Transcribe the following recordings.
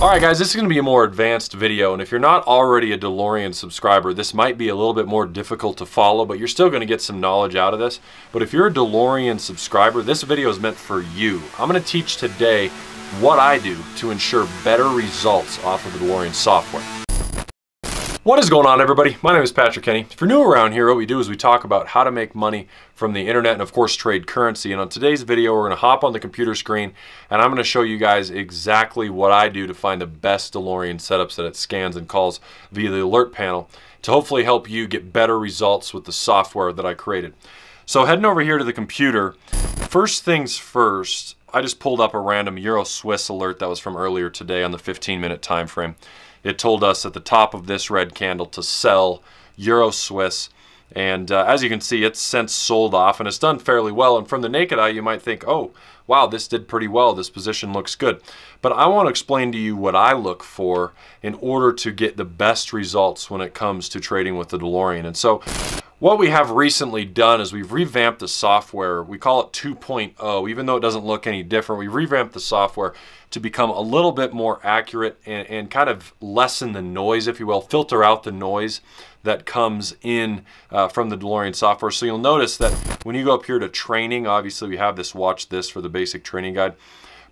Alright guys, this is going to be a more advanced video and if you're not already a DeLorean subscriber, this might be a little bit more difficult to follow, but you're still going to get some knowledge out of this. But if you're a DeLorean subscriber, this video is meant for you. I'm going to teach today what I do to ensure better results off of the DeLorean software. What is going on everybody? My name is Patrick Kenney. If you're new around here, what we do is we talk about how to make money from the internet and of course trade currency. And on today's video, we're gonna hop on the computer screen and I'm gonna show you guys exactly what I do to find the best DeLorean setups that it scans and calls via the alert panel to hopefully help you get better results with the software that I created. So heading over here to the computer, first things first, I just pulled up a random Euro Swiss alert that was from earlier today on the 15 minute time frame it told us at the top of this red candle to sell Euro Swiss. And uh, as you can see, it's since sold off and it's done fairly well. And from the naked eye, you might think, oh, wow, this did pretty well. This position looks good. But I want to explain to you what I look for in order to get the best results when it comes to trading with the DeLorean. And so what we have recently done is we've revamped the software. We call it 2.0, even though it doesn't look any different. We revamped the software to become a little bit more accurate and, and kind of lessen the noise, if you will, filter out the noise that comes in uh, from the DeLorean software. So you'll notice that when you go up here to training, obviously we have this watch this for the basic training guide.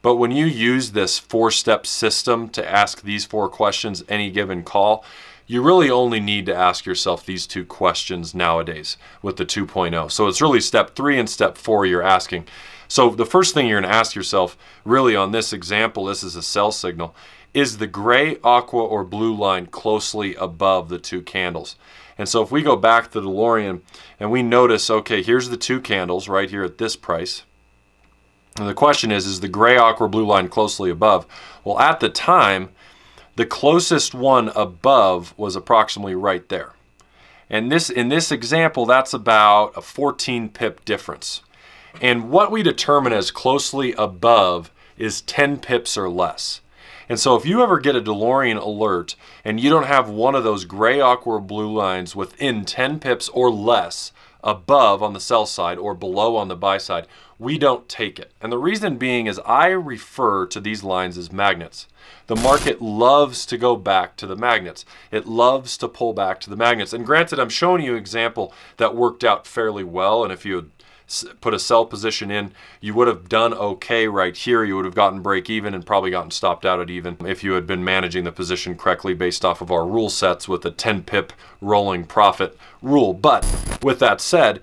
But when you use this four-step system to ask these four questions any given call, you really only need to ask yourself these two questions nowadays with the 2.0. So it's really step three and step four you're asking. So the first thing you're going to ask yourself, really on this example, this is a sell signal, is the gray, aqua, or blue line closely above the two candles? And so if we go back to the DeLorean and we notice, okay, here's the two candles right here at this price. And the question is, is the gray, aqua, blue line closely above? Well, at the time, the closest one above was approximately right there. And this in this example, that's about a 14 pip difference. And what we determine as closely above is 10 pips or less. And so if you ever get a DeLorean alert and you don't have one of those gray aqua blue lines within 10 pips or less above on the sell side or below on the buy side, we don't take it. And the reason being is I refer to these lines as magnets. The market loves to go back to the magnets. It loves to pull back to the magnets. And granted, I'm showing you an example that worked out fairly well. And if you put a sell position in, you would have done okay right here. You would have gotten break even and probably gotten stopped out at even if you had been managing the position correctly based off of our rule sets with a 10 pip rolling profit rule. But with that said,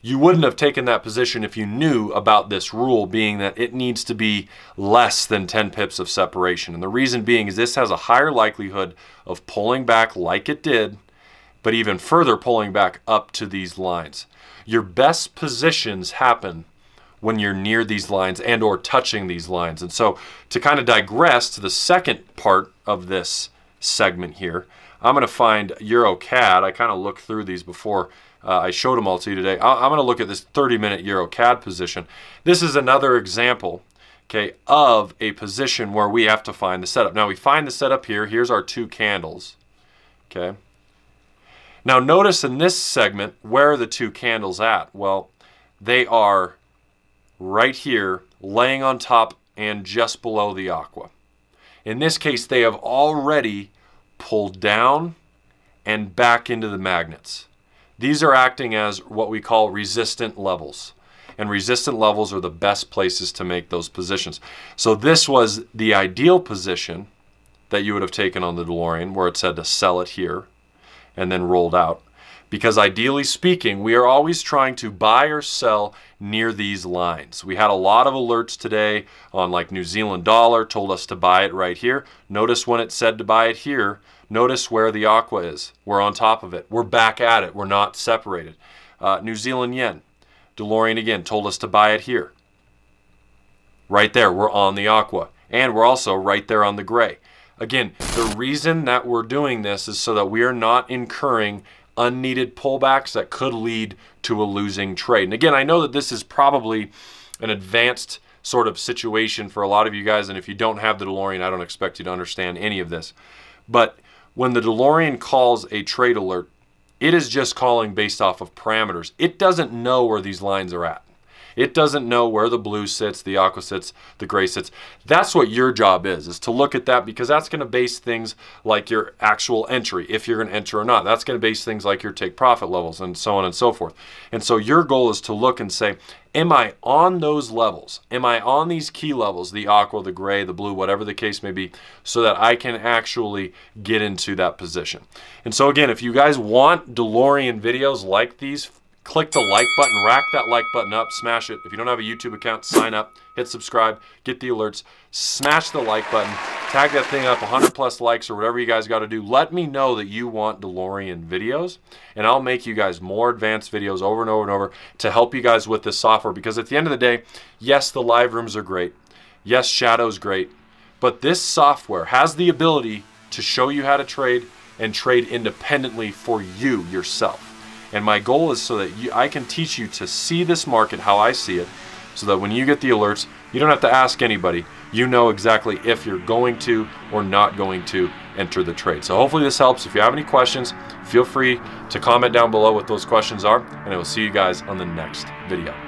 you wouldn't have taken that position if you knew about this rule being that it needs to be less than 10 pips of separation. And the reason being is this has a higher likelihood of pulling back like it did, but even further pulling back up to these lines. Your best positions happen when you're near these lines and or touching these lines. And so to kind of digress to the second part of this segment here, I'm going to find EuroCAD. I kind of looked through these before uh, I showed them all to you today. I I'm going to look at this 30-minute EuroCAD position. This is another example okay, of a position where we have to find the setup. Now we find the setup here. Here's our two candles. Okay. Now notice in this segment, where are the two candles at? Well, they are right here, laying on top and just below the aqua. In this case, they have already pulled down and back into the magnets. These are acting as what we call resistant levels. And resistant levels are the best places to make those positions. So this was the ideal position that you would have taken on the DeLorean where it said to sell it here and then rolled out. Because ideally speaking, we are always trying to buy or sell near these lines. We had a lot of alerts today on like New Zealand dollar, told us to buy it right here. Notice when it said to buy it here, notice where the aqua is. We're on top of it. We're back at it. We're not separated. Uh, New Zealand yen, DeLorean again told us to buy it here. Right there, we're on the aqua. And we're also right there on the gray. Again, the reason that we're doing this is so that we are not incurring unneeded pullbacks that could lead to a losing trade. And again, I know that this is probably an advanced sort of situation for a lot of you guys, and if you don't have the DeLorean, I don't expect you to understand any of this. But when the DeLorean calls a trade alert, it is just calling based off of parameters. It doesn't know where these lines are at. It doesn't know where the blue sits, the aqua sits, the gray sits. That's what your job is, is to look at that because that's going to base things like your actual entry, if you're going to enter or not. That's going to base things like your take profit levels and so on and so forth. And so your goal is to look and say, am I on those levels? Am I on these key levels, the aqua, the gray, the blue, whatever the case may be, so that I can actually get into that position. And so again, if you guys want DeLorean videos like these, click the like button, rack that like button up, smash it. If you don't have a YouTube account, sign up, hit subscribe, get the alerts, smash the like button, tag that thing up 100 plus likes or whatever you guys got to do. Let me know that you want DeLorean videos and I'll make you guys more advanced videos over and over and over to help you guys with this software because at the end of the day, yes, the live rooms are great. Yes, Shadow's great, but this software has the ability to show you how to trade and trade independently for you yourself. And my goal is so that you, I can teach you to see this market how I see it, so that when you get the alerts, you don't have to ask anybody. You know exactly if you're going to or not going to enter the trade. So hopefully this helps. If you have any questions, feel free to comment down below what those questions are, and I will see you guys on the next video.